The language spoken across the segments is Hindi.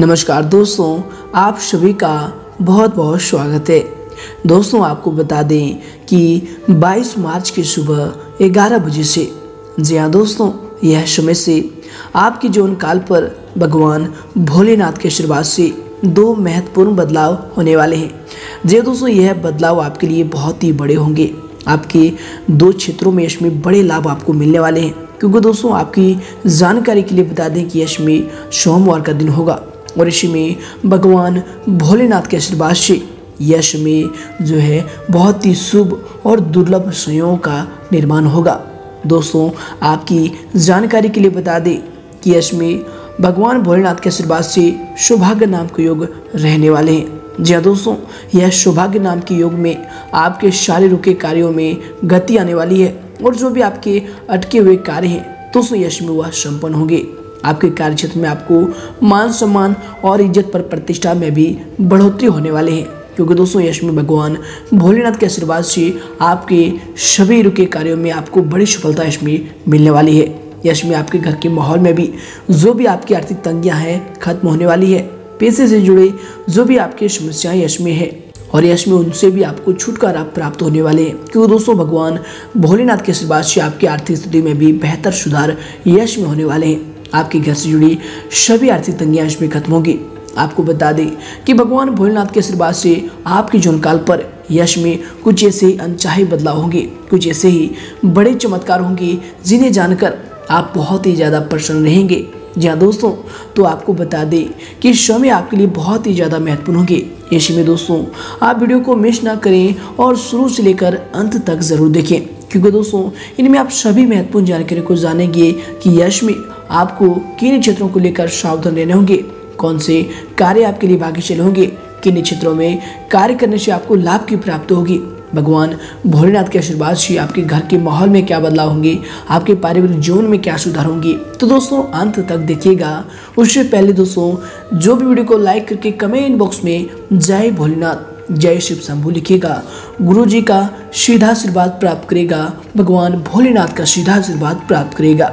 नमस्कार दोस्तों, आप सभी का बहुत बहुत स्वागत है। दोस्तों, आपको बता दें कि 22 मार्च की सुबह 11 बजे से, जी हाँ दोस्तों, यह समय से आपके जीवन काल पर भगवान भोलेनाथ के आशीर्वाद से दो महत्वपूर्ण बदलाव होने वाले हैं। जी हाँ दोस्तों, यह बदलाव आपके लिए बहुत ही बड़े होंगे। आपके दो क्षेत्रों में इसमें बड़े लाभ आपको मिलने वाले हैं। क्योंकि दोस्तों, आपकी जानकारी के लिए बता दें कि इसमें सोमवार का दिन होगा। और इसी में भगवान भोलेनाथ के आशीर्वाद से यश में जो है बहुत ही शुभ और दुर्लभ संयोग का निर्माण होगा। दोस्तों, आपकी जानकारी के लिए बता दें कि यश में भगवान भोलेनाथ के आशीर्वाद से सौभाग्य नाम के योग रहने वाले हैं। जी हाँ दोस्तों, यह सौभाग्य नाम के योग में आपके सारे रुके कार्यों में गति आने वाली है और जो भी आपके अटके हुए कार्य हैं, दोस्तों यश में वह संपन्न होंगे। आपके कार्य क्षेत्र में आपको मान सम्मान और इज़्ज़त पर प्रतिष्ठा में भी बढ़ोतरी होने वाले हैं। क्योंकि दोस्तों, यश में भगवान भोलेनाथ के आशीर्वाद से आपके सभी रुके कार्यों में आपको बड़ी सफलता यश में मिलने वाली है। यश में आपके घर के माहौल में भी जो भी आपकी आर्थिक तंगियाँ हैं, खत्म होने वाली है। पैसे से जुड़े जो भी आपकी समस्याएँ यश में है और यश में उनसे भी आपको छुटकारा प्राप्त होने वाले हैं। क्योंकि दोस्तों, भगवान भोलेनाथ के आशीर्वाद से आपकी आर्थिक स्थिति में भी बेहतर सुधार यश में होने वाले हैं। आपके घर से जुड़ी सभी आर्थिक तंगियाँ इसमें खत्म होगी। आपको बता दें कि भगवान भोलेनाथ के आशीर्वाद से आपके जीवन काल पर यश में कुछ ऐसे ही अनचाहे बदलाव होंगे, कुछ ऐसे ही बड़े चमत्कार होंगे, जिन्हें जानकर आप बहुत ही ज़्यादा प्रसन्न रहेंगे। जी हाँ दोस्तों तो आपको बता दें कि समय आपके लिए बहुत ही ज़्यादा महत्वपूर्ण होंगे। ऐसे में दोस्तों, आप वीडियो को मिस ना करें और शुरू से लेकर अंत तक ज़रूर देखें। क्योंकि दोस्तों इनमें आप सभी महत्वपूर्ण जानकारी को जानेंगे कि यश में आपको किन क्षेत्रों को लेकर सावधान रहने होंगे, कौन से कार्य आपके लिए भाग्यशाली होंगे, किन क्षेत्रों में कार्य करने से आपको लाभ की प्राप्ति होगी। भगवान भोलेनाथ के आशीर्वाद से आपके घर के माहौल में क्या बदलाव होंगे, आपके पारिवारिक जीवन में क्या सुधार होंगे तो दोस्तों अंत तक देखिएगा। उससे पहले दोस्तों, जो भी वीडियो को लाइक करके कमेंट बॉक्स में, जय भोलेनाथ। जय शिव शंभु लिखेगा। गुरु जी का सीधा आशीर्वाद प्राप्त करेगा। भगवान भोलेनाथ का सीधा आशीर्वाद प्राप्त करेगा।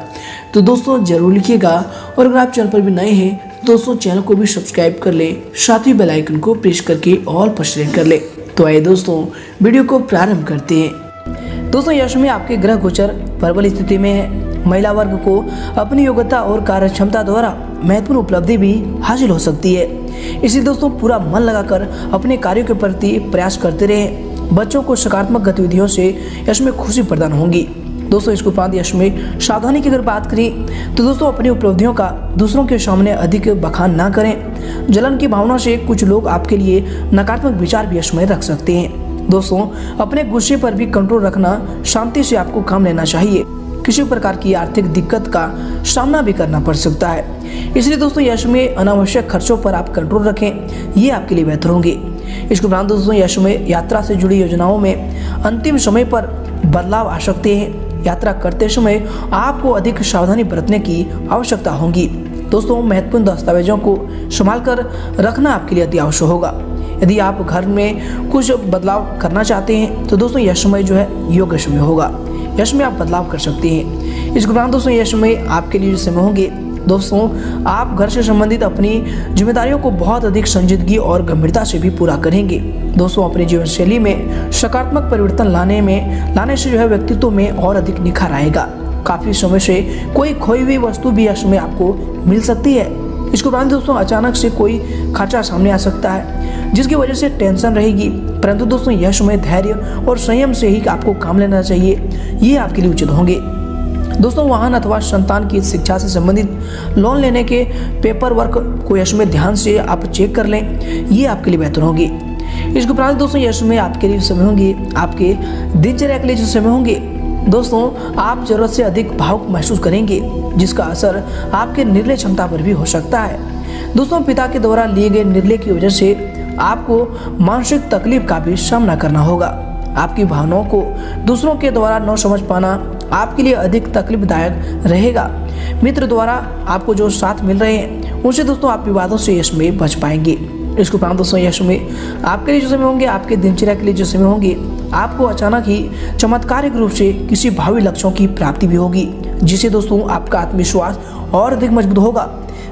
तो दोस्तों, ज़रूर लिखिएगा। और अगर आप चैनल पर भी नए हैं, दोस्तों, चैनल को भी सब्सक्राइब कर लें, साथ ही बेल आइकन को प्रेस करके ऑल पर सेलेक्ट कर लें। तो आइए दोस्तों, वीडियो को प्रारंभ करते हैं। दोस्तों यश में आपके ग्रह गोचर प्रबल स्थिति में है। महिला वर्ग को अपनी योग्यता और कार्य क्षमता द्वारा महत्वपूर्ण उपलब्धि भी हासिल हो सकती है। इसलिए दोस्तों पूरा मन लगाकर अपने कार्यों के प्रति प्रयास करते रहे। बच्चों को सकारात्मक गतिविधियों से यश में खुशी प्रदान होंगी। दोस्तों, इसके उपरांत यश में सावधानी की अगर बात करें तो दोस्तों अपनी उपलब्धियों का दूसरों के सामने अधिक बखान ना करें। जलन की भावना से कुछ लोग आपके लिए नकारात्मक विचार भी यश में रख सकते हैं। दोस्तों, अपने गुस्से पर भी कंट्रोल रखना शांति से आपको काम लेना चाहिए। किसी प्रकार की आर्थिक दिक्कत का सामना भी करना पड़ सकता है। इसलिए दोस्तों यश में अनावश्यक खर्चों पर आप कंट्रोल रखें। ये आपके लिए बेहतर होंगे। इसके उपरांत दोस्तों यश में यात्रा से जुड़ी योजनाओं में अंतिम समय पर बदलाव आ सकते हैं। यात्रा करते समय आपको अधिक सावधानी बरतने की आवश्यकता होगी। दोस्तों, महत्वपूर्ण दस्तावेजों को संभाल कर रखना आपके लिए अति आवश्यक होगा। यदि आप घर में कुछ बदलाव करना चाहते हैं तो दोस्तों, यह समय जो है योग्य समय होगा। यश में आप बदलाव कर सकते हैं। इस दौरान दोस्तों, यश में आपके लिए समय होंगे, दोस्तों, आप घर से संबंधित अपनी जिम्मेदारियों को बहुत अधिक संजीदगी और गंभीरता से भी पूरा करेंगे। दोस्तों, अपनी जीवन शैली में सकारात्मक परिवर्तन लाने में, लाने से जो है व्यक्तित्व में और अधिक निखार आएगा। काफ़ी समय से कोई खोई हुई वस्तु भी यश में आपको मिल सकती है। इसके उपरांत दोस्तों, अचानक से कोई खर्चा सामने आ सकता है, जिसकी वजह से टेंशन रहेगी। परंतु दोस्तों, यह समय धैर्य और संयम से ही आपको काम लेना चाहिए। ये आपके लिए उचित होंगे। दोस्तों, वाहन अथवा संतान की शिक्षा से संबंधित लोन लेने के पेपर वर्क को यश में ध्यान से आप चेक कर लें। ये आपके लिए बेहतर होगी। इसके उपरांत दोस्तों यश में आपके लिए समय होंगे। आपके दिनचर्या के लिए जो समय होंगे। दोस्तों, आप ज़रूरत से अधिक भावुक महसूस करेंगे, जिसका असर आपके निर्णय क्षमता पर भी हो सकता है। दोस्तों, पिता के द्वारा लिए गए निर्णय की वजह से आपको मानसिक तकलीफ़ का भी सामना करना होगा। आपकी भावनाओं को दूसरों के द्वारा न समझ पाना आपके लिए अधिक तकलीफदायक रहेगा। मित्र द्वारा आपको जो साथ मिल रहे हैं, उनसे दोस्तों आप विवादों से इसमें बच पाएँगे। इसको उपरांत दोस्तों यश में आपके लिए जो समय होंगे, आपके दिनचर्या के लिए जो समय होंगे, आपको अचानक ही चमत्कारिक रूप से किसी भावी लक्ष्यों की प्राप्ति भी होगी, जिससे दोस्तों आपका आत्मविश्वास और अधिक मज़बूत होगा।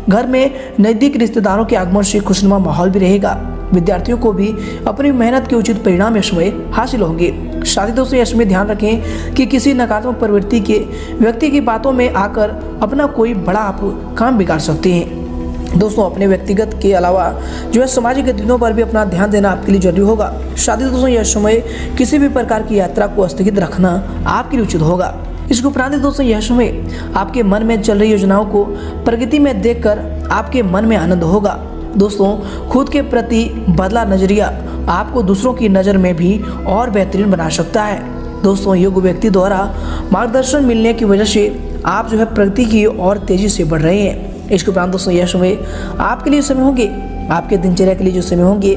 घर में नज़दीक रिश्तेदारों के आगमन से खुशनुमा माहौल भी रहेगा। विद्यार्थियों को भी अपनी मेहनत के उचित परिणाम यशमय हासिल होंगे। साथ ही दोस्तों यशमय ध्यान रखें कि किसी नकारात्मक प्रवृत्ति के व्यक्ति की बातों में आकर अपना कोई बड़ा आप काम बिगाड़ सकते हैं। दोस्तों, अपने व्यक्तिगत के अलावा जो है सामाजिक गतिविधियों पर भी अपना ध्यान देना आपके लिए ज़रूरी होगा। शादी दोस्तों, यह समय किसी भी प्रकार की यात्रा को स्थगित रखना आपके लिए उचित होगा। इसके उपरांत दोस्तों, यह समय आपके मन में चल रही योजनाओं को प्रगति में देखकर आपके मन में आनंद होगा। दोस्तों, खुद के प्रति बदला नज़रिया आपको दूसरों की नज़र में भी और बेहतरीन बना सकता है। दोस्तों, योग्य व्यक्ति द्वारा मार्गदर्शन मिलने की वजह से आप जो है प्रगति की और तेज़ी से बढ़ रहे हैं। इसके उपरांत दोस्तों यह समय आपके लिए समय होंगे, आपके दिनचर्या के लिए जो समय होंगे।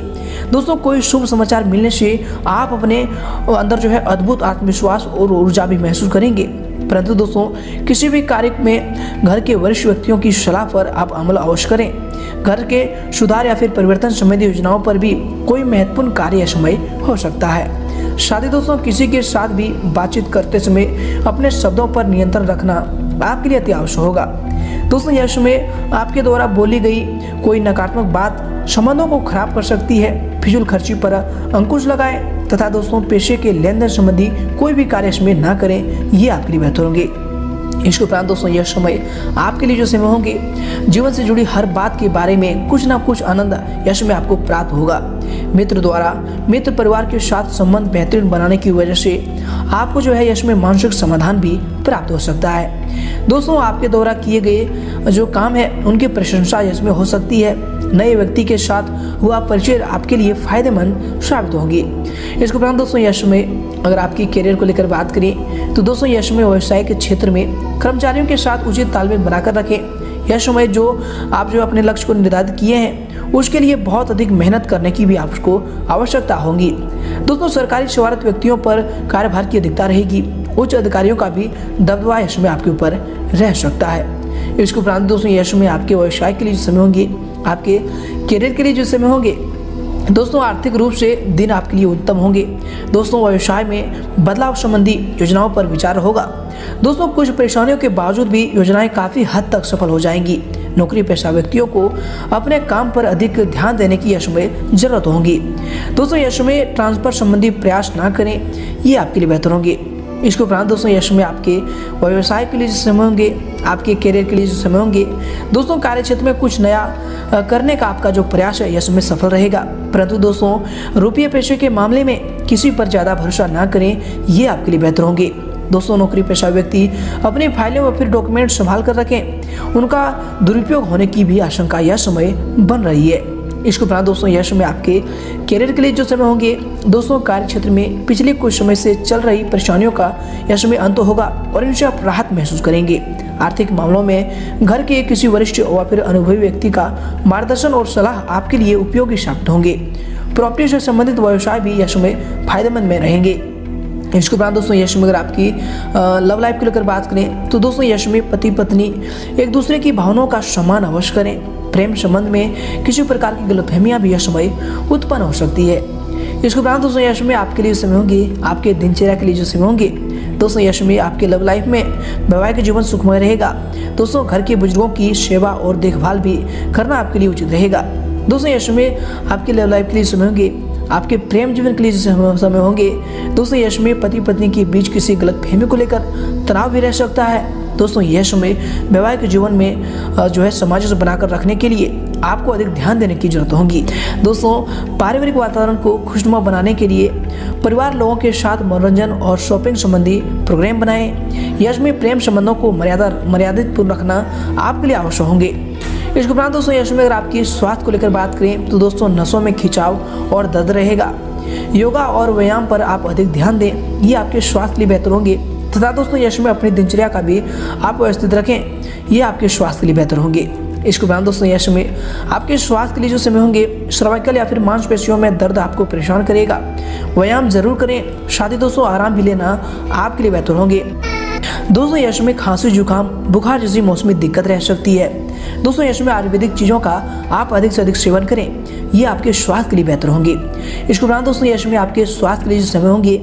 दोस्तों, कोई शुभ समाचार मिलने से आप अपने अंदर जो है अद्भुत आत्मविश्वास और ऊर्जा भी महसूस करेंगे। परंतु दोस्तों, किसी भी कार्य में घर के वरिष्ठ व्यक्तियों की सलाह पर आप अमल अवश्य करें। घर के सुधार या फिर परिवर्तन संबंधी योजनाओं पर भी कोई महत्वपूर्ण कार्य समय हो सकता है। शादी दोस्तों, किसी के साथ भी बातचीत करते समय अपने शब्दों पर नियंत्रण रखना आपके लिए अति आवश्यक होगा। दोस्तों यह समय आपके द्वारा बोली गई कोई नकारात्मक बात संबंधों को खराब कर सकती है, फिजूल खर्ची पर अंकुश लगाएँ तथा दोस्तों, पेशे के लेन देन संबंधी कोई भी कार्य इसमें ना करें, ये आपके लिए बेहतर होंगे। इसके उपरांत दोस्तों, यह समय आपके लिए जो समय होंगे, जीवन से जुड़ी हर बात के बारे में कुछ ना कुछ आनंद यश में आपको प्राप्त होगा। मित्र द्वारा, मित्र परिवार के साथ संबंध बेहतरीन बनाने की वजह से आपको जो है यश में मानसिक समाधान भी प्राप्त हो सकता है। दोस्तों, आपके द्वारा किए गए जो काम है, उनकी प्रशंसा यश में हो सकती है। नए व्यक्ति के साथ हुआ परिचय आपके लिए फ़ायदेमंद साबित होंगी। इसके उपरांत दोस्तों, यश में अगर आपकी करियर को लेकर बात करें तो दोस्तों, यश में व्यवसाय के क्षेत्र में कर्मचारियों के साथ उचित तालमेल बनाकर रखें। यश में जो आप जो अपने लक्ष्य को निर्धारित किए हैं, उसके लिए बहुत अधिक मेहनत करने की भी आपको आवश्यकता होगी। दोस्तों, सरकारी सेवारत व्यक्तियों पर कार्यभार की अधिकता रहेगी। उच्च अधिकारियों का भी दबदबा यश में आपके ऊपर रह सकता है। इसके उपरांत दोस्तों, यश में आपके व्यवसाय के लिए जो समय होंगे, आपके करियर के लिए जो समय होंगे, दोस्तों, आर्थिक रूप से दिन आपके लिए उत्तम होंगे। दोस्तों, व्यवसाय में बदलाव संबंधी योजनाओं पर विचार होगा। दोस्तों, कुछ परेशानियों के बावजूद भी योजनाएँ काफ़ी हद तक सफल हो जाएँगी। नौकरी पेशा व्यक्तियों को अपने काम पर अधिक ध्यान देने की यश में ज़रूरत होगी। दोस्तों यश में ट्रांसफ़र संबंधी प्रयास ना करें, ये आपके लिए बेहतर होंगे। इसके उपरांत दोस्तों यश में आपके व्यवसाय के लिए जो समय होंगे, आपके करियर के लिए जो समय होंगे। दोस्तों, कार्य क्षेत्र में कुछ नया करने का आपका जो प्रयास है यश में सफल रहेगा। परंतु दोस्तों, रुपये पैसे के मामले में किसी पर ज़्यादा भरोसा ना करें, ये आपके लिए बेहतर होंगे। दोस्तों नौकरी पेशा व्यक्ति अपनी फाइलें व फिर डॉक्यूमेंट संभाल कर रखें। उनका दुरुपयोग होने की भी आशंका यह समय बन रही है। इसके उपरांत दोस्तों, यह समय आपके करियर के लिए जो समय होंगे। दोस्तों कार्य क्षेत्र में पिछले कुछ समय से चल रही परेशानियों का यह समय अंत होगा और इनसे आप राहत महसूस करेंगे। आर्थिक मामलों में घर के किसी वरिष्ठ व फिर अनुभवी व्यक्ति का मार्गदर्शन और सलाह आपके लिए उपयोगी साबित होंगे। प्रॉपर्टी से संबंधित व्यवसाय भी यह समय फ़ायदेमंद में रहेंगे। इसके उपरांत दोस्तों यश में अगर आपकी लव लाइफ को लेकर बात करें तो दोस्तों यश में पति पत्नी एक दूसरे की भावनाओं का सम्मान अवश्य करें। प्रेम संबंध में किसी प्रकार की गलतफहमियाँ भी यह समय उत्पन्न हो सकती है। इसके उपरांत दोस्तों यश में आपके लिए समय होंगी, आपके दिनचर्या के लिए जो समय होंगे, दोस्तों यश में आपके लव लाइफ में वैवाहिक जीवन सुखमय रहेगा। दोस्तों घर के बुज़ुर्गों की सेवा और देखभाल भी करना आपके लिए उचित रहेगा। दोस्तों यश में आपके लव लाइफ के लिए समय होंगे आपके प्रेम जीवन के लिए समय होंगे, दोस्तों यश में पति पत्नी के बीच किसी गलत फहमी को लेकर तनाव भी रह सकता है। दोस्तों यह समय वैवाहिक जीवन में जो है सामाजिक बनाकर रखने के लिए आपको अधिक ध्यान देने की ज़रूरत होगी। दोस्तों, पारिवारिक वातावरण को खुशनुमा बनाने के लिए परिवार लोगों के साथ मनोरंजन और शॉपिंग संबंधी प्रोग्राम बनाएँ। यश में प्रेम संबंधों को मर्यादा मर्यादित पूर्ण रखना आपके लिए आवश्यक होंगे। इसके उपरांत दोस्तों, यश में अगर आपकी स्वास्थ्य को लेकर बात करें तो दोस्तों, नसों में खिंचाव और दर्द रहेगा। योगा और व्यायाम पर आप अधिक ध्यान दें, ये आपके स्वास्थ्य के लिए बेहतर होंगे। तथा दोस्तों, यश में अपनी दिनचर्या का भी आप व्यवस्थित रखें, ये आपके स्वास्थ्य के लिए बेहतर होंगे। इसके उपरांत दोस्तों, यश में आपके स्वास्थ्य के लिए जो समय होंगे सर्वाइकल या फिर मांसपेशियों में दर्द आपको परेशान करेगा। व्यायाम ज़रूर करें शादी दोस्तों, आराम भी लेना आपके लिए बेहतर होंगे। दोस्तों, यश में खांसी, जुकाम, बुखार जैसी मौसमी दिक्कत रह सकती है। दोस्तों, यश में आयुर्वेदिक चीज़ों का आप अधिक से अधिक सेवन करें, ये आपके स्वास्थ्य के लिए बेहतर होंगे। इसके उपरांत दोस्तों, यश में आपके स्वास्थ्य के लिए समय होंगे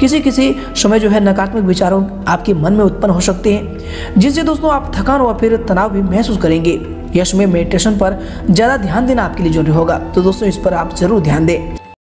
किसी किसी समय जो है नकारात्मक विचारों आपके मन में उत्पन्न हो सकते हैं, जिससे दोस्तों आप थकान और फिर तनाव भी महसूस करेंगे। यश में मेडिटेशन पर ज़्यादा ध्यान देना आपके लिए ज़रूरी होगा तो दोस्तों, इस पर आप ज़रूर ध्यान दें।